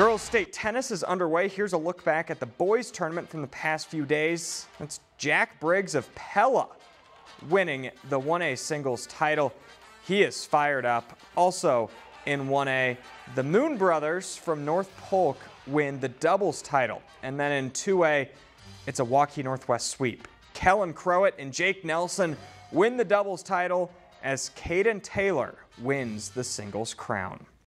Girls State Tennis is underway. Here's a look back at the boys tournament from the past few days. It's Jack Briggs of Pella winning the 1A singles title. He is fired up. Also in 1A, the Moon Brothers from North Polk win the doubles title. And then in 2A, it's a Waukee Northwest sweep. Kellen Crowett and Jake Nelson win the doubles title as Caden Taylor wins the singles crown.